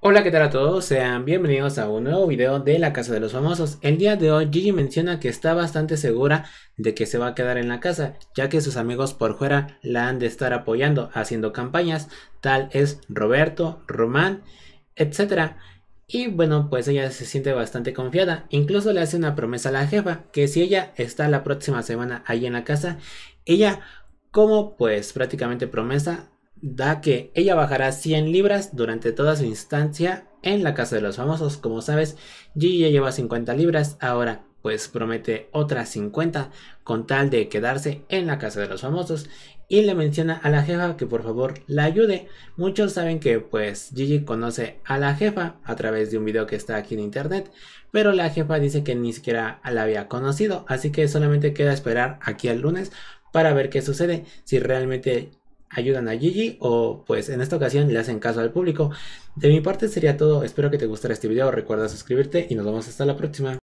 Hola, ¿qué tal a todos? Sean bienvenidos a un nuevo video de la Casa de los Famosos. El día de hoy Gigi menciona que está bastante segura de que se va a quedar en la casa, ya que sus amigos por fuera la han de estar apoyando, haciendo campañas, tal es Roberto, Román, etc. Y bueno, pues ella se siente bastante confiada, incluso le hace una promesa a la jefa, que si ella está la próxima semana ahí en la casa, ella como pues prácticamente promesa da que ella bajará 100 libras durante toda su instancia en la casa de los famosos. Como sabes, Gigi ya lleva 50 libras, ahora pues promete otras 50 con tal de quedarse en la casa de los famosos y le menciona a la jefa que por favor la ayude. Muchos saben que pues Gigi conoce a la jefa a través de un video que está aquí en internet, pero la jefa dice que ni siquiera la había conocido, así que solamente queda esperar aquí al lunes para ver qué sucede, si realmente ayudan a Gigi o pues en esta ocasión le hacen caso al público. De mi parte sería todo, espero que te gustara este video, recuerda suscribirte y nos vemos hasta la próxima.